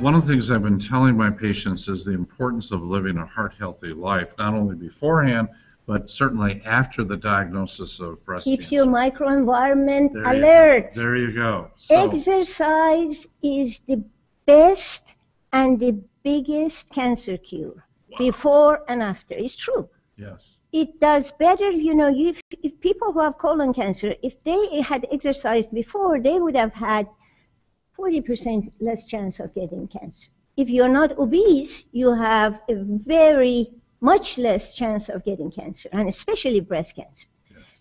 one of the things I've been telling my patients is the importance of living a heart healthy life, not only beforehand, but certainly after the diagnosis of breast Keeps cancer. your microenvironment There you- alert. there you go. So, Exercise is the best and the biggest cancer cure, before and after. It's true. yes. It does better, you know, if, if people who have colon cancer, if they had exercised before, they would have had 40% less chance of getting cancer. If you're not obese, you have a very much less chance of getting cancer, and especially breast cancer.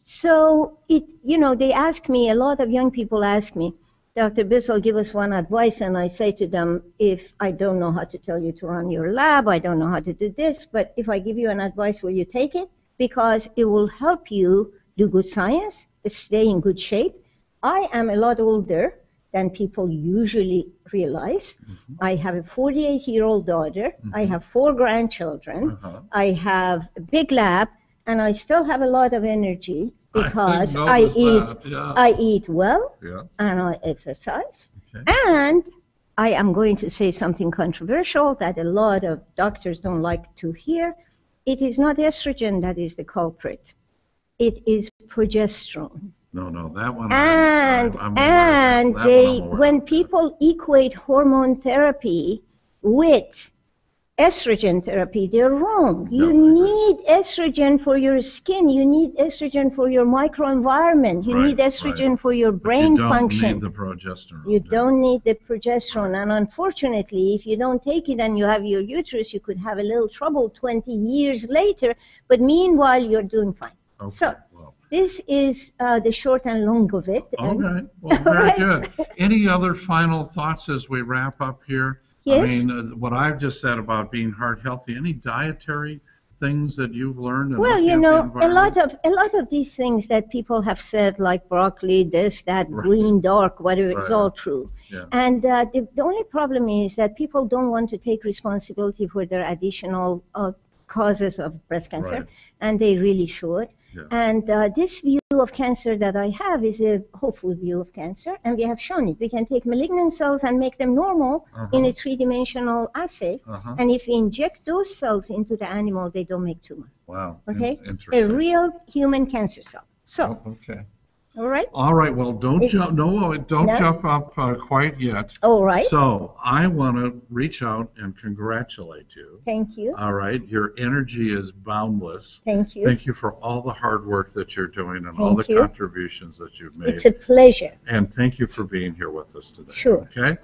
So it, you know, they ask me, a lot of young people ask me, Dr. Bissell, give us one advice, and I say to them, if I don't know how to tell you to run your lab, I don't know how to do this, but if I give you an advice, will you take it? Because it will help you do good science, stay in good shape. I am a lot older than people usually realize. I have a 48 year old daughter. I have four grandchildren. Uh-huh. I have a big lab, and I still have a lot of energy because I, noticed eat yeah. I eat well Yes. and I exercise. Okay. And I am going to say something controversial that a lot of doctors don't like to hear. It is not estrogen that is the culprit. It is progesterone. No, no, that one. And aware and. They when people equate hormone therapy with estrogen therapy, they're wrong. You No, I agree. need estrogen for your skin. You need estrogen for your microenvironment. You Right, need estrogen right. for your But brain you don't function. Need the progesterone. You do don't need the progesterone. And unfortunately, if you don't take it and you have your uterus, you could have a little trouble 20 years later. But meanwhile, you're doing fine. Okay, So this is uh, the short and long of it. all right. Well, very good. Any other final thoughts as we wrap up here? Yes. I mean, uh, what I've just said about being heart healthy. Any dietary things that you've learned? Well, you know, a lot of a lot of these things that people have said, like broccoli, this, that, Right. green, dark, whatever, it's all true. Yeah. And uh, the, the only problem is that people don't want to take responsibility for their additional uh, causes of breast cancer, Right. and they really should. Yeah. And uh, this view of cancer that I have is a hopeful view of cancer, and we have shown it. We can take malignant cells and make them normal in a three-dimensional assay, Uh-huh. and if we inject those cells into the animal, they don't make tumor. Wow. in- Okay, a real human cancer cell. So, Oh, okay. All right, All right. Well, don't It's- jump. No, don't No? jump up uh, quite yet. all right. So I want to reach out and congratulate you. Thank you, All right. Your energy is boundless. thank you. Thank you for all the hard work that you're doing and all the you. contributions that you've made. It's a pleasure. and thank you for being here with us today. Sure. Okay.